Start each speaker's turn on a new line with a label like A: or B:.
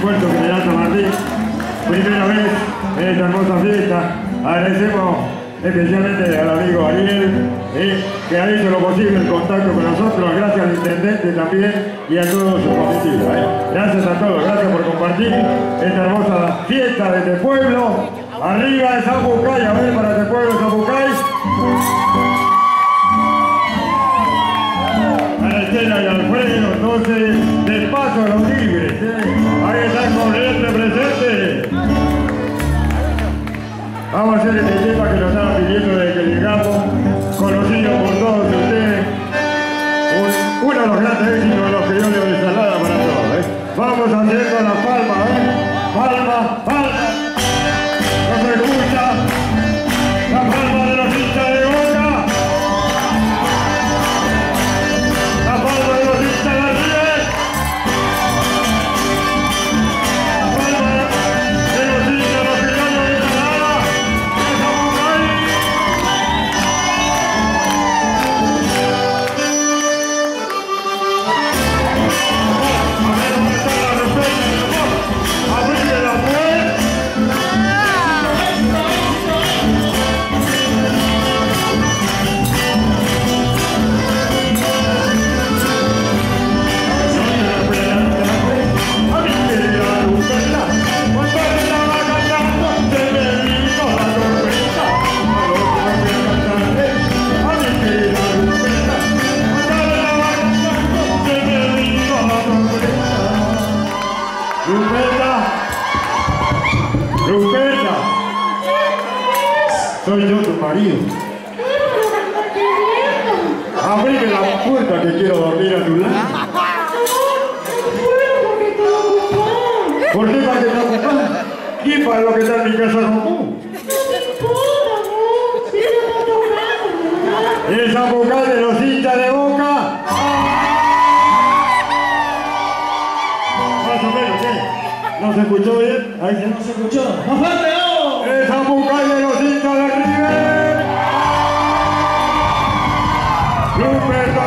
A: General San Martín. Primera vez en esta hermosa fiesta. Agradecemos especialmente al amigo Ariel, eh, que ha hecho lo posible el contacto con nosotros, gracias al intendente también y a todos su comitiva. eh. Gracias a todos, gracias por compartir esta hermosa fiesta de este pueblo. Arriba de Zapucay, a ver para este pueblo de Zapucay. A Estela y entonces, paso a los libres. ¿eh? Ahí está corriente presente. Vamos a hacer este tema que nos estaban pidiendo desde que llegamos, conocido por todos ustedes. Un- uno de los grandes éxitos de los criollos de Salada para todos. ¿eh? Vamos haciendo la palma, ¿eh? Palma, se escuchó bien? Ahí sí.
B: No se escuchó. ¡Más fuerte, vamos!
A: Esa de los hinchas de River. Ruperto,